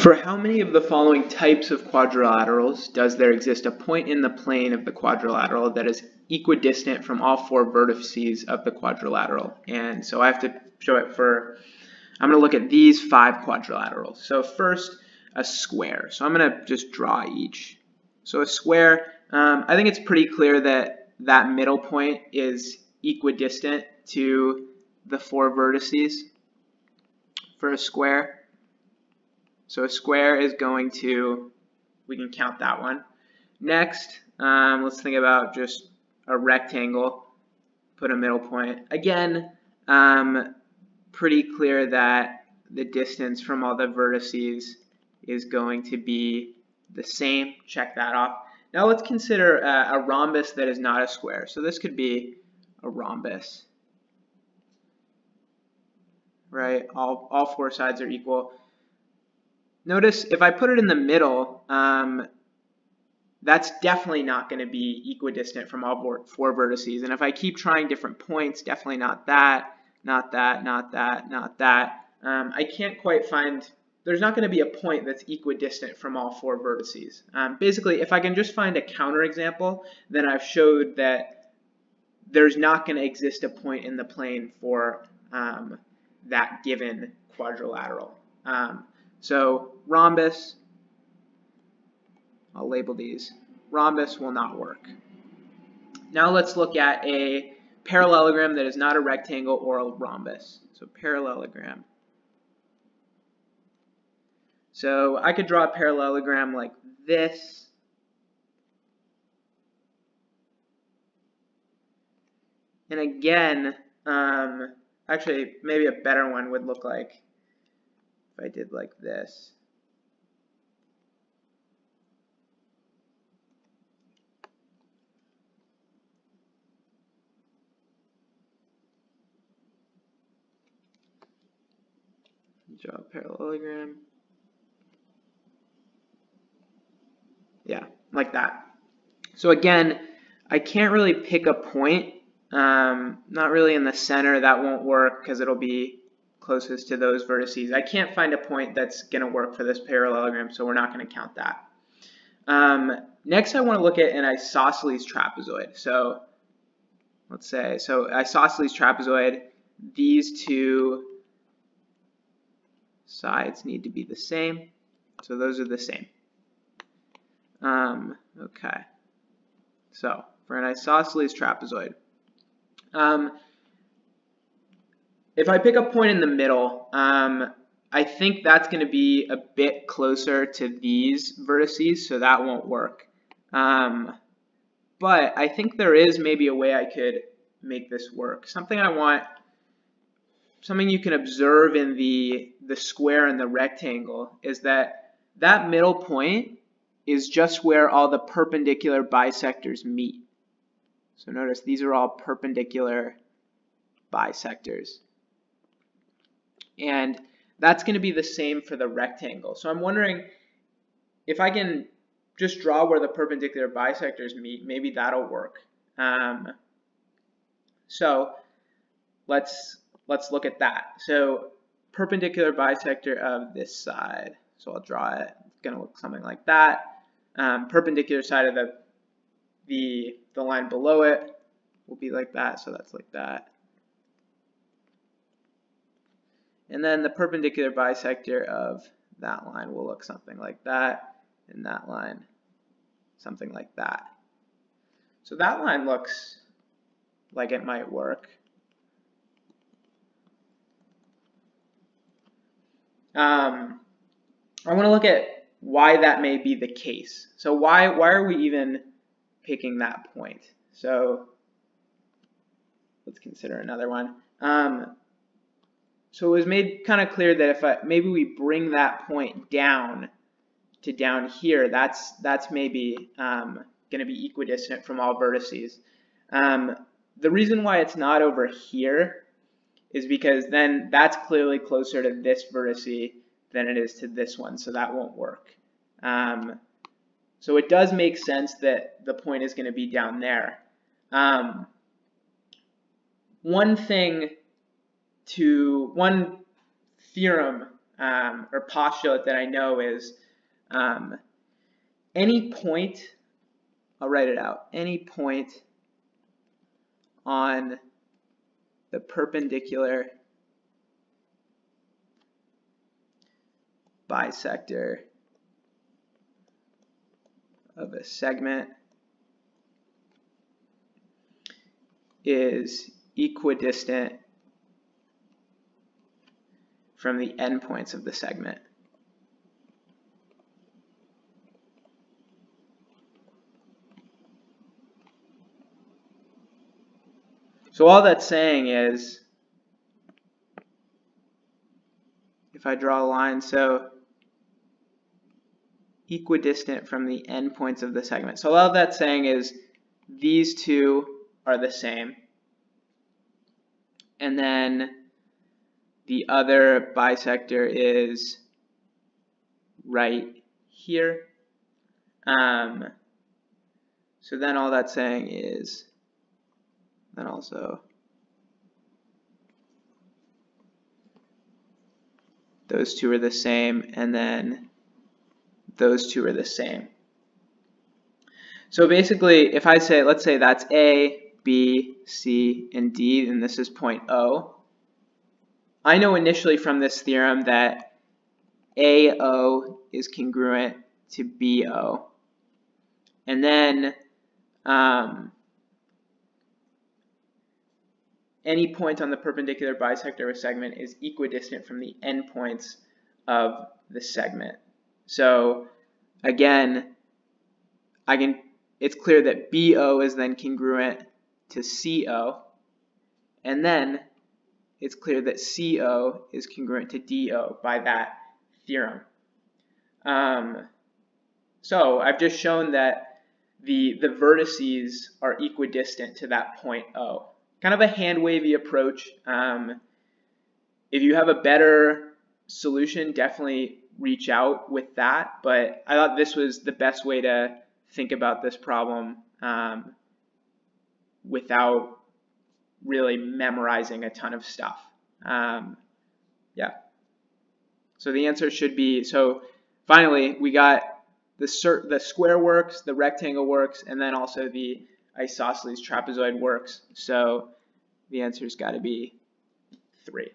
For how many of the following types of quadrilaterals does there exist a point in the plane of the quadrilateral that is equidistant from all four vertices of the quadrilateral? And so I have to show it for, I'm going to look at these five quadrilaterals. So first, a square. So I'm going to just draw each. So a square, um, I think it's pretty clear that that middle point is equidistant to the four vertices for a square. So a square is going to, we can count that one. Next, um, let's think about just a rectangle, put a middle point. Again, um, pretty clear that the distance from all the vertices is going to be the same. Check that off. Now let's consider a, a rhombus that is not a square. So this could be a rhombus. Right, all, all four sides are equal. Notice if I put it in the middle, um, that's definitely not going to be equidistant from all four vertices. And if I keep trying different points, definitely not that, not that, not that, not that. Um, I can't quite find, there's not going to be a point that's equidistant from all four vertices. Um, basically, if I can just find a counterexample, then I've showed that there's not going to exist a point in the plane for um, that given quadrilateral. Um, so rhombus, I'll label these. Rhombus will not work. Now let's look at a parallelogram that is not a rectangle or a rhombus. So parallelogram. So I could draw a parallelogram like this. And again, um, actually maybe a better one would look like I did like this. Draw a parallelogram. Yeah, like that. So again, I can't really pick a point. Um, not really in the center, that won't work because it'll be closest to those vertices. I can't find a point that's going to work for this parallelogram, so we're not going to count that. Um, next, I want to look at an isosceles trapezoid. So let's say, so isosceles trapezoid, these two sides need to be the same. So those are the same. Um, okay. So for an isosceles trapezoid, um, if I pick a point in the middle, um, I think that's going to be a bit closer to these vertices, so that won't work. Um, but I think there is maybe a way I could make this work. Something I want, something you can observe in the, the square and the rectangle is that that middle point is just where all the perpendicular bisectors meet. So notice these are all perpendicular bisectors. And that's going to be the same for the rectangle. So I'm wondering if I can just draw where the perpendicular bisectors meet, maybe that'll work. Um, so let's let's look at that. So perpendicular bisector of this side. So I'll draw it. It's going to look something like that. Um, perpendicular side of the the the line below it will be like that. So that's like that. And then the perpendicular bisector of that line will look something like that, and that line something like that. So that line looks like it might work. Um, I want to look at why that may be the case. So why why are we even picking that point? So let's consider another one. Um, so it was made kind of clear that if I, maybe we bring that point down to down here, that's, that's maybe um, going to be equidistant from all vertices. Um, the reason why it's not over here is because then that's clearly closer to this vertice than it is to this one, so that won't work. Um, so it does make sense that the point is going to be down there. Um, one thing to one theorem um, or postulate that I know is um, any point, I'll write it out, any point on the perpendicular bisector of a segment is equidistant from the endpoints of the segment. So all that's saying is, if I draw a line, so equidistant from the endpoints of the segment. So all that's saying is these two are the same. And then the other bisector is right here. Um, so then all that's saying is then also those two are the same and then those two are the same. So basically if I say let's say that's A, B, C, and D and this is point O I know initially from this theorem that AO is congruent to BO. And then um, any point on the perpendicular bisector of a segment is equidistant from the endpoints of the segment. So again, I can it's clear that BO is then congruent to CO. And then it's clear that CO is congruent to DO by that theorem. Um, so I've just shown that the, the vertices are equidistant to that point O. Kind of a hand-wavy approach. Um, if you have a better solution, definitely reach out with that. But I thought this was the best way to think about this problem um, without really memorizing a ton of stuff. Um, yeah. So the answer should be, so finally we got the, the square works, the rectangle works, and then also the isosceles trapezoid works. So the answer's got to be 3.